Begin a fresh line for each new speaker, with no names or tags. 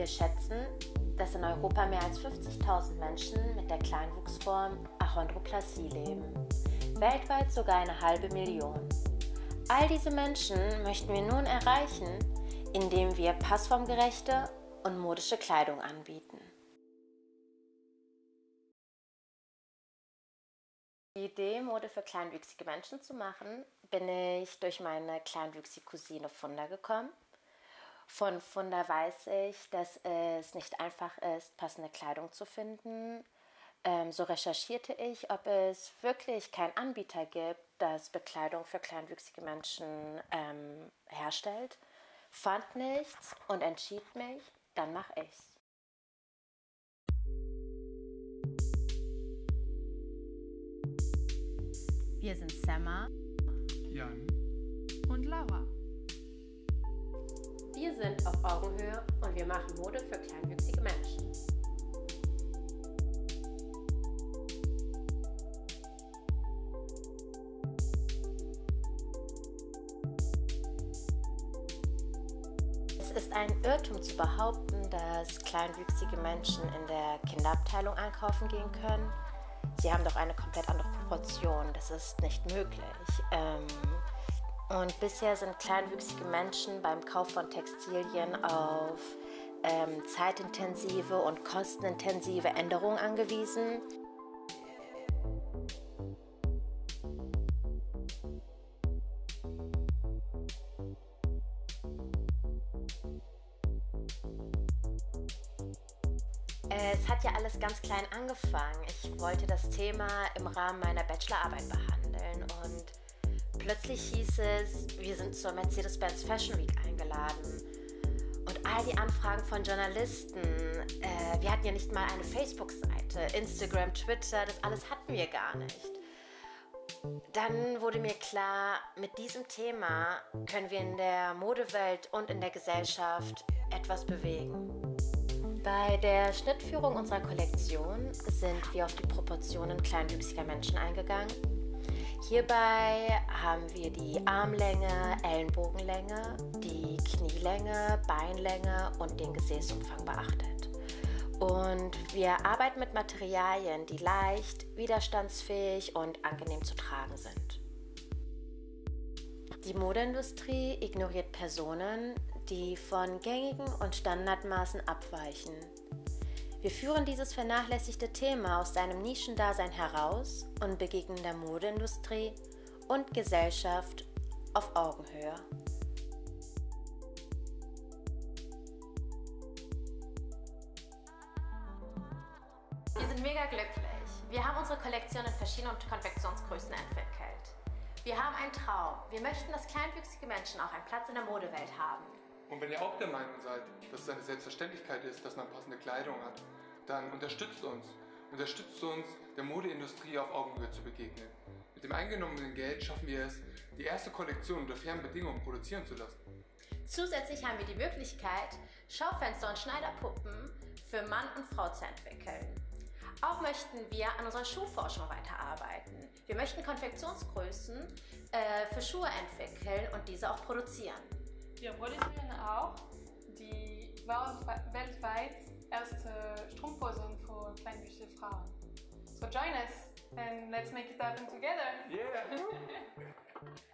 Wir schätzen, dass in Europa mehr als 50.000 Menschen mit der Kleinwuchsform Achondroplasie leben. Weltweit sogar eine halbe Million. All diese Menschen möchten wir nun erreichen, indem wir passformgerechte und modische Kleidung anbieten. Die Idee, Mode für kleinwüchsige Menschen zu machen, bin ich durch meine kleinwüchsige Cousine Funda gekommen. Von Funda weiß ich, dass es nicht einfach ist, passende Kleidung zu finden. Ähm, so recherchierte ich, ob es wirklich keinen Anbieter gibt, das Bekleidung für kleinwüchsige Menschen ähm, herstellt. Fand nichts und entschied mich, dann mache ich's. Wir sind Samma,
Jan
und Laura.
Wir sind auf Augenhöhe und wir machen Mode für kleinwüchsige Menschen. Es ist ein Irrtum zu behaupten, dass kleinwüchsige Menschen in der Kinderabteilung einkaufen gehen können sie haben doch eine komplett andere Proportion. Das ist nicht möglich. Ähm, und bisher sind kleinwüchsige Menschen beim Kauf von Textilien auf ähm, zeitintensive und kostenintensive Änderungen angewiesen. Es hat ja alles ganz klein angefangen. Ich wollte das Thema im Rahmen meiner Bachelorarbeit behandeln und plötzlich hieß es, wir sind zur Mercedes-Benz Fashion Week eingeladen. Und all die Anfragen von Journalisten, äh, wir hatten ja nicht mal eine Facebook-Seite, Instagram, Twitter, das alles hatten wir gar nicht. Dann wurde mir klar, mit diesem Thema können wir in der Modewelt und in der Gesellschaft etwas bewegen. Bei der Schnittführung unserer Kollektion sind wir auf die Proportionen kleinwüchsiger Menschen eingegangen. Hierbei haben wir die Armlänge, Ellenbogenlänge, die Knielänge, Beinlänge und den Gesäßumfang beachtet. Und wir arbeiten mit Materialien, die leicht, widerstandsfähig und angenehm zu tragen sind. Die Modeindustrie ignoriert Personen, die von gängigen und Standardmaßen abweichen. Wir führen dieses vernachlässigte Thema aus seinem Nischendasein heraus und begegnen der Modeindustrie und Gesellschaft auf Augenhöhe. Wir sind mega glücklich. Wir haben unsere Kollektion in verschiedenen Konfektionsgrößen entwickelt. Wir haben einen Traum. Wir möchten, dass kleinwüchsige Menschen auch einen Platz in der Modewelt haben.
Und wenn ihr auch der Meinung seid, dass es eine Selbstverständlichkeit ist, dass man passende Kleidung hat, dann unterstützt uns. Unterstützt uns, der Modeindustrie auf Augenhöhe zu begegnen. Mit dem eingenommenen Geld schaffen wir es, die erste Kollektion unter fairen Bedingungen produzieren zu lassen.
Zusätzlich haben wir die Möglichkeit, Schaufenster und Schneiderpuppen für Mann und Frau zu entwickeln. Auch möchten wir an unserer Schuhforschung weiterarbeiten. Wir möchten Konfektionsgrößen äh, für Schuhe entwickeln und diese auch produzieren.
Wir produzieren auch die weltweit erste Strumpfhosen für kleinwüchsige Frauen. So join us and let's make it happen together.
Yeah!